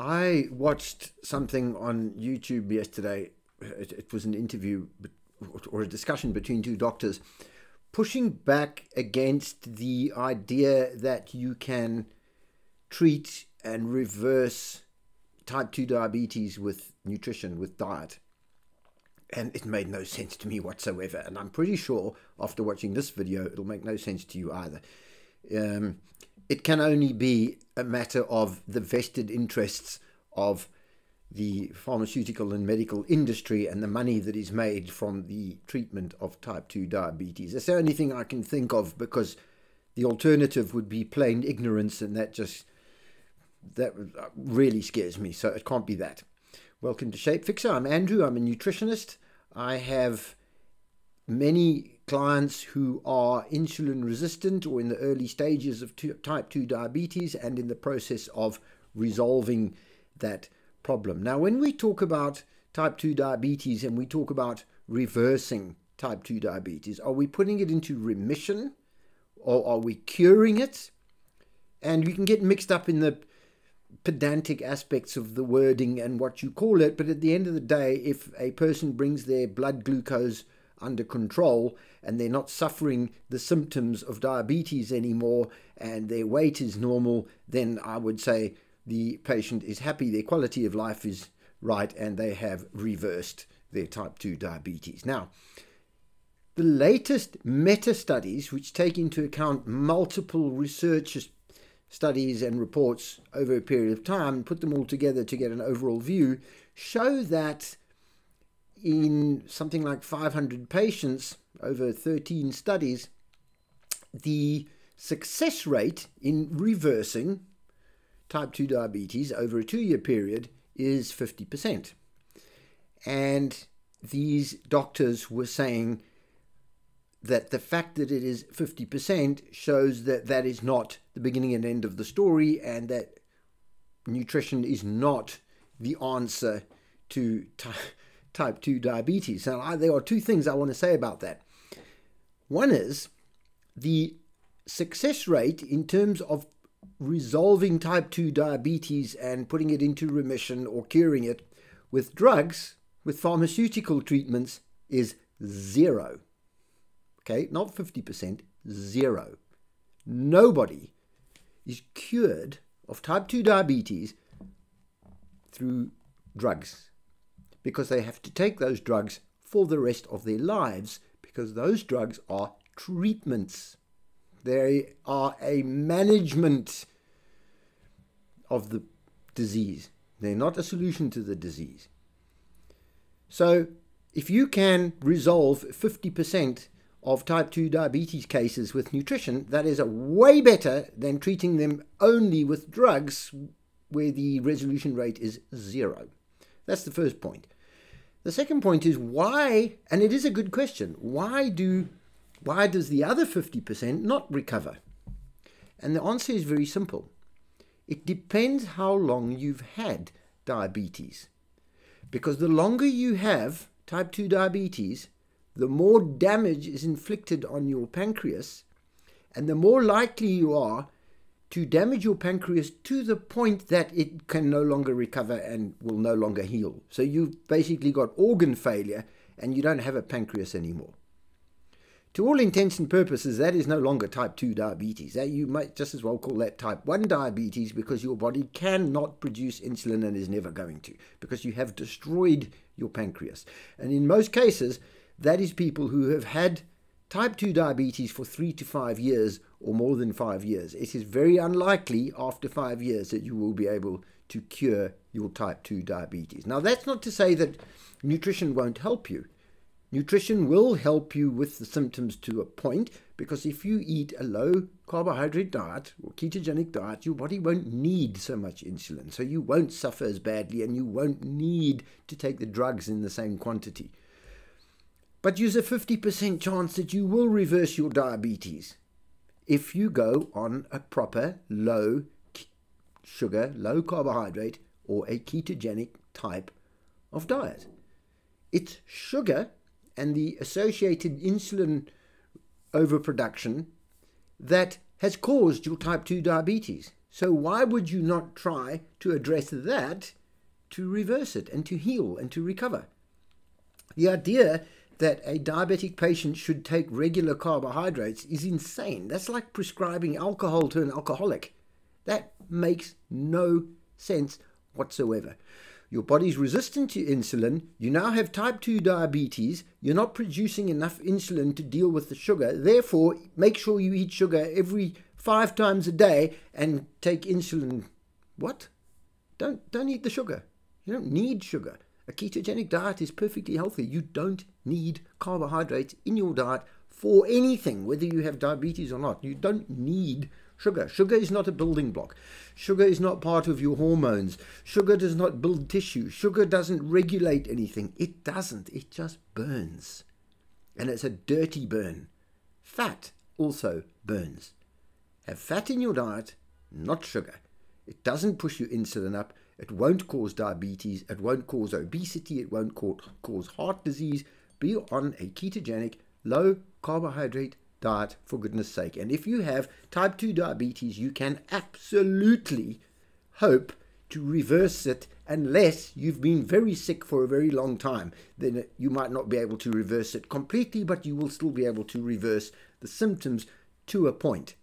I watched something on YouTube yesterday. It, it, was an interview or a discussion between two doctors pushing back against the idea that you can treat and reverse type 2 diabetes with nutrition, with diet. And it made no sense to me whatsoever. And I'm pretty sure after watching this video, it'll make no sense to you either. Um, it can only be a matter of the vested interests of the pharmaceutical and medical industry and the money that is made from the treatment of type 2 diabetes. That's the only thing I can think of because the alternative would be plain ignorance and that just that really scares me. So it can't be that. Welcome to Shapefixer. I'm andrew. I'm a nutritionist. I have many clients who are insulin resistant or in the early stages of type 2 diabetes and in the process of resolving that problem. Now, when we talk about type 2 diabetes and we talk about reversing type 2 diabetes, are we putting it into remission or are we curing it? And we can get mixed up in the pedantic aspects of the wording and what you call it, but at the end of the day, if a person brings their blood glucose under control and they're not suffering the symptoms of diabetes anymore and their weight is normal, then I would say the patient is happy, their quality of life is right, and they have reversed their type 2 diabetes. Now, the latest meta studies, which take into account multiple research studies and reports over a period of time, put them all together to get an overall view, show that in something like 500 patients over 13 studies, the success rate in reversing type 2 diabetes over a two year period is 50%. And these doctors were saying that the fact that it is 50% shows that that is not the beginning and end of the story and that nutrition is not the answer to type 2 diabetes. Now, there are two things I want to say about that. One is the success rate in terms of resolving type 2 diabetes and putting it into remission or curing it with drugs, with pharmaceutical treatments, is zero. Okay, not 50%, zero. Nobody is cured of type 2 diabetes through drugs because they have to take those drugs for the rest of their lives because those drugs are treatments. They are a management of the disease. They're not a solution to the disease. So, if you can resolve 50% of type 2 diabetes cases with nutrition, that is a way better than treating them only with drugs where the resolution rate is zero. That's the first point. The second point is why, and it is a good question, why do why does the other 50% not recover? And the answer is very simple. It depends how long you've had diabetes. Because the longer you have type 2 diabetes, the more damage is inflicted on your pancreas, and the more likely you are to damage your pancreas to the point that it can no longer recover and will no longer heal. So you've basically got organ failure and you don't have a pancreas anymore. To all intents and purposes, that is no longer type 2 diabetes. You might just as well call that type 1 diabetes because your body cannot produce insulin and is never going to because you have destroyed your pancreas. And in most cases, that is people who have had type 2 diabetes for three to five years or more than five years. It is very unlikely after five years that you will be able to cure your type 2 diabetes. Now, that's not to say that nutrition won't help you. Nutrition will help you with the symptoms to a point because if you eat a low carbohydrate diet or ketogenic diet, your body won't need so much insulin. So you won't suffer as badly and you won't need to take the drugs in the same quantity. But there's a 50% chance that you will reverse your diabetes if you go on a proper low sugar, low carbohydrate, or a ketogenic type of diet. It's sugar and the associated insulin overproduction that has caused your type 2 diabetes. So why would you not try to address that to reverse it and to heal and to recover? The idea that a diabetic patient should take regular carbohydrates is insane. That's like prescribing alcohol to an alcoholic. That makes no sense whatsoever. Your body's resistant to insulin. You now have type 2 diabetes. You're not producing enough insulin to deal with the sugar. Therefore, make sure you eat sugar every five times a day and take insulin. What? Don't, don't eat the sugar. You don't need sugar. A ketogenic diet is perfectly healthy. You don't need carbohydrates in your diet for anything, whether you have diabetes or not. You don't need sugar. Sugar is not a building block. Sugar is not part of your hormones. Sugar does not build tissue. Sugar doesn't regulate anything. It doesn't. It just burns. And it's a dirty burn. Fat also burns. Have fat in your diet, not sugar. It doesn't push your insulin up. It won't cause diabetes. It won't cause obesity. It won't cause heart disease. Be on a ketogenic, low carbohydrate diet for goodness sake. And if you have type 2 diabetes, you can absolutely hope to reverse it unless you've been very sick for a very long time. Then you might not be able to reverse it completely, but you will still be able to reverse the symptoms to a point.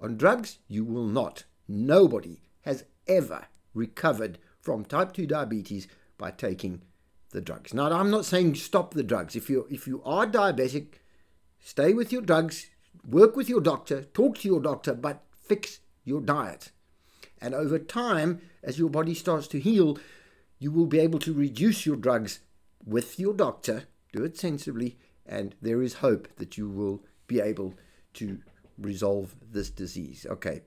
On drugs, you will not. Nobody has ever recovered from type 2 diabetes by taking the drugs. Now, I'm not saying stop the drugs. If you if you are diabetic, Stay with your drugs, work with your doctor, talk to your doctor, but fix your diet. And over time, as your body starts to heal, you will be able to reduce your drugs with your doctor. Do it sensibly, and there is hope that you will be able to resolve this disease. Okay,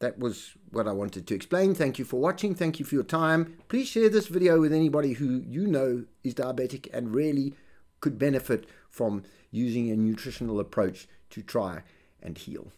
that was what I wanted to explain. Thank you for watching. Thank you for your time. Please share this video with anybody who you know is diabetic and really could benefit from using a nutritional approach to try and heal.